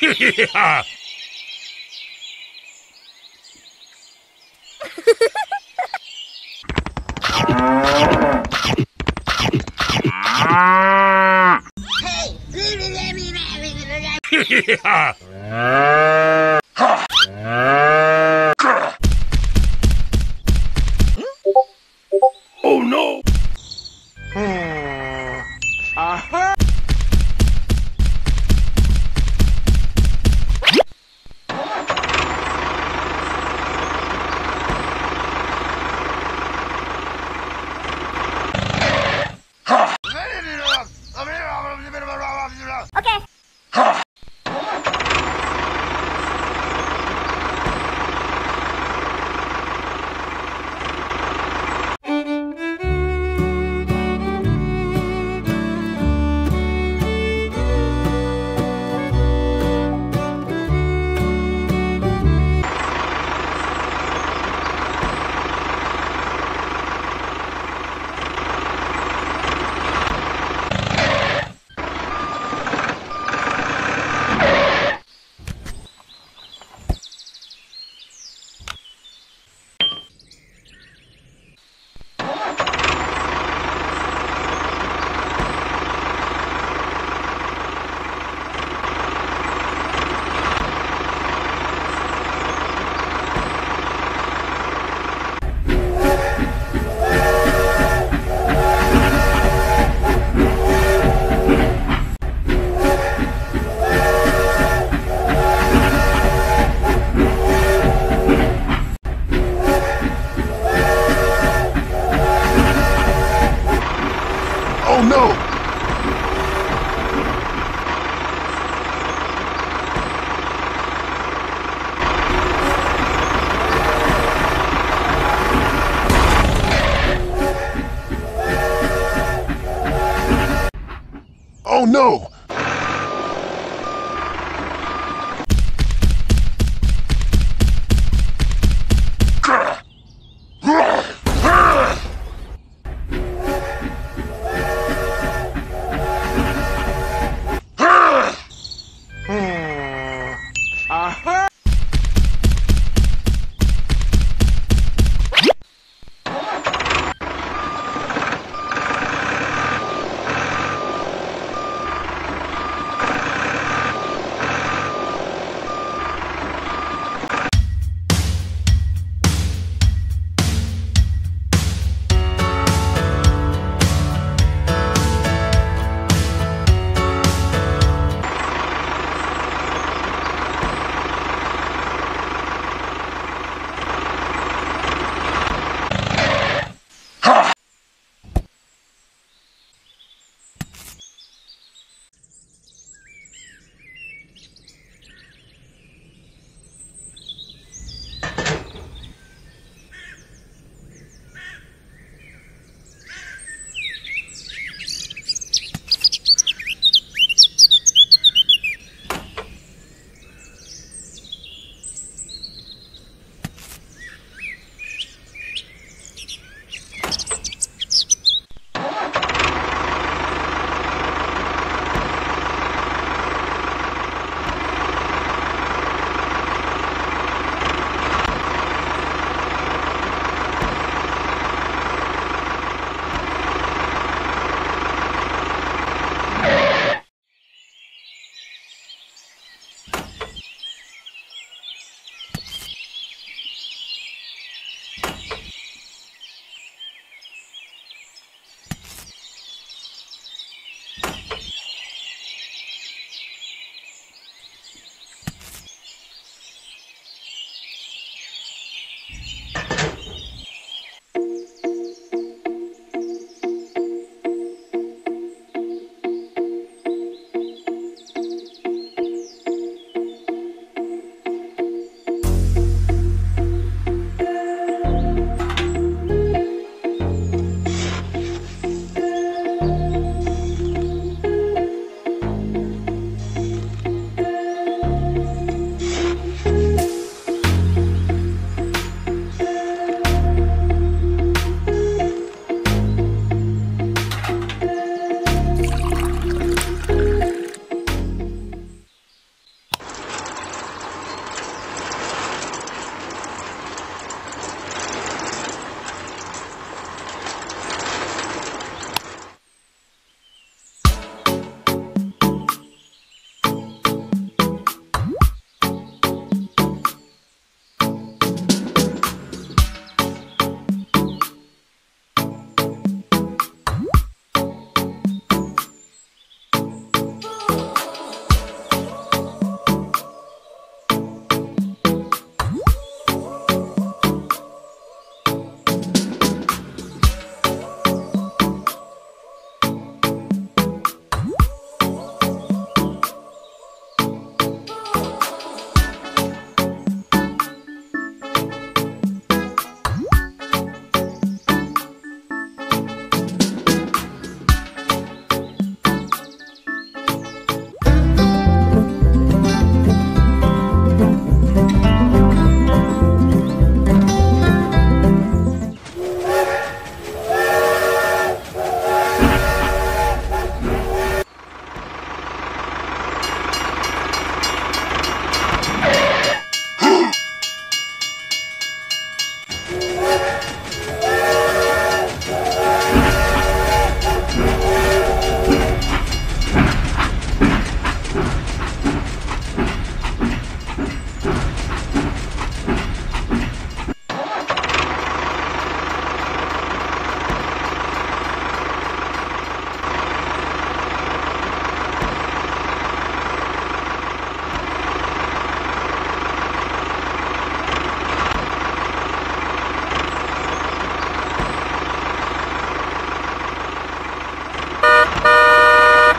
yeah. yeah.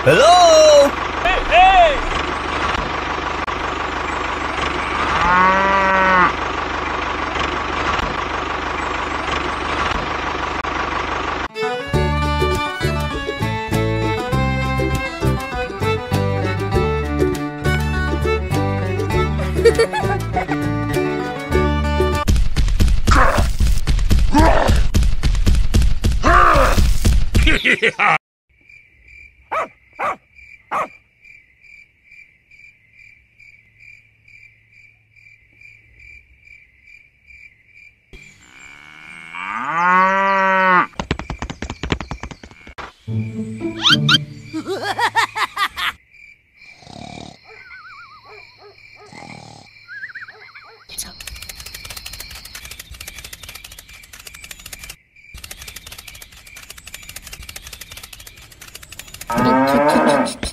Hello? Oh!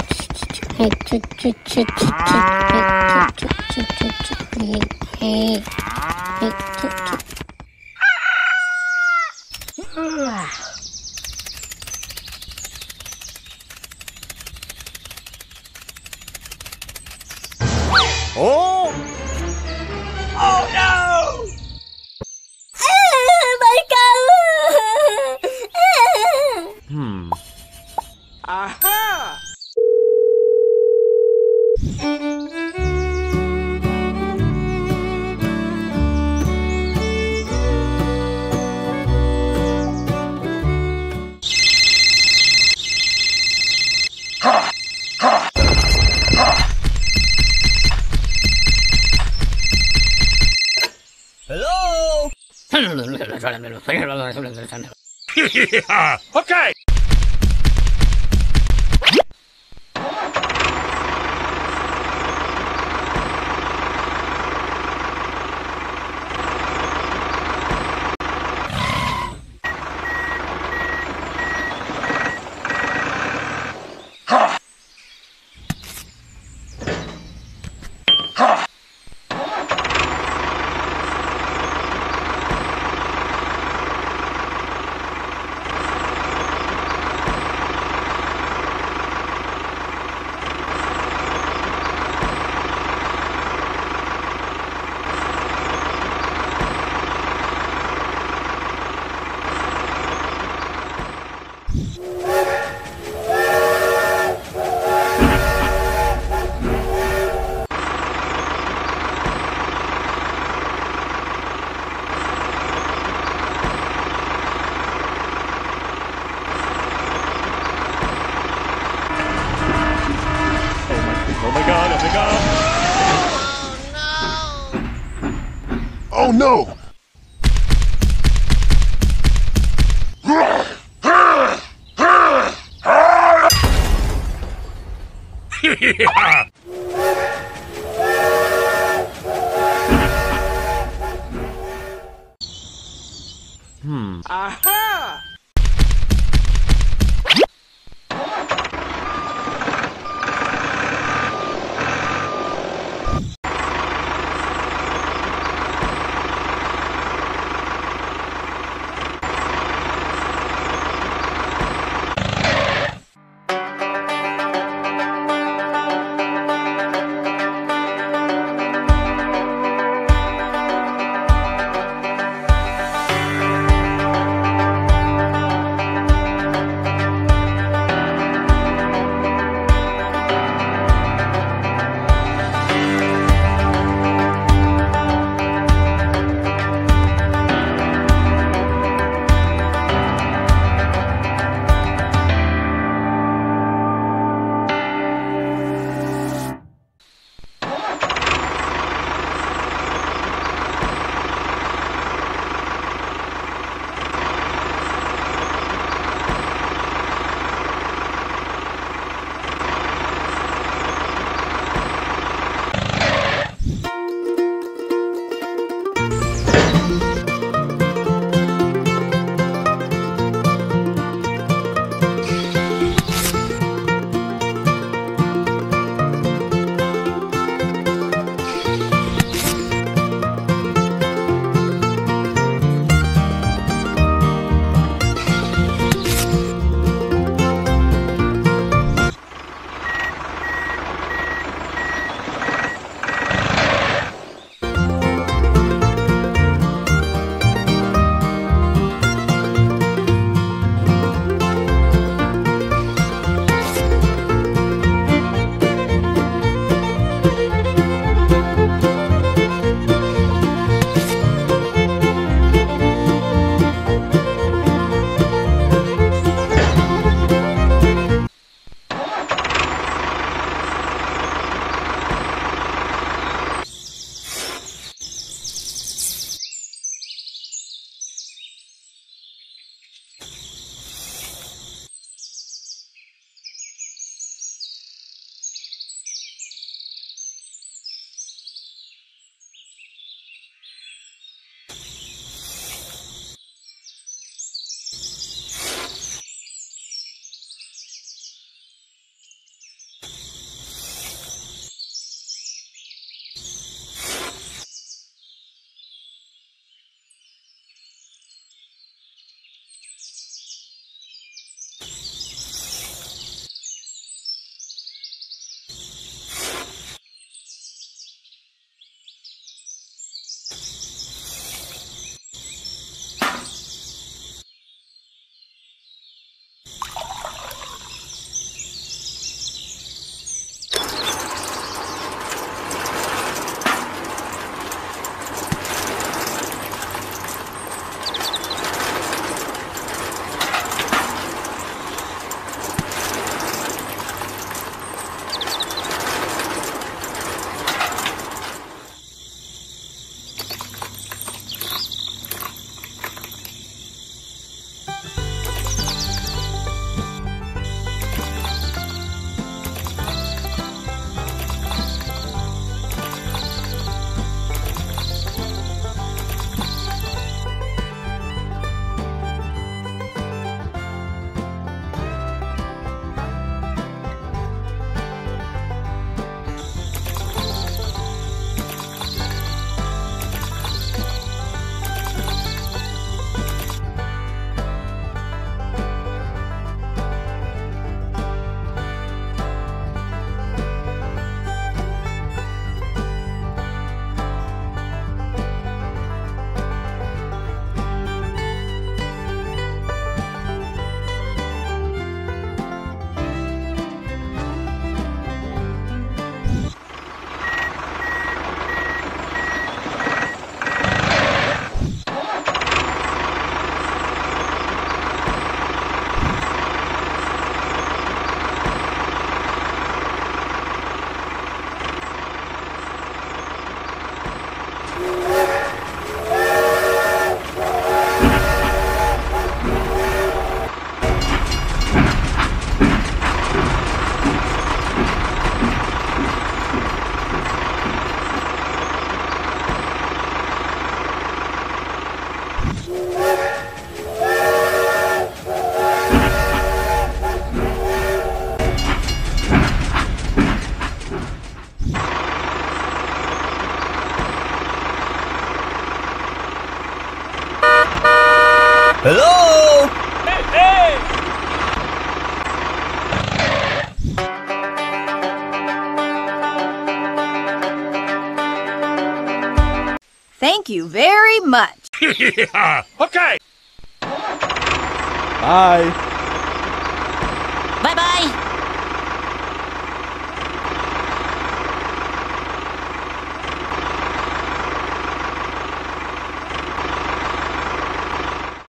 Okay! Oh my god, oh my. Oh no! Aha! Hello? Hey, hey! Thank you very much. yeah, Okay! Bye.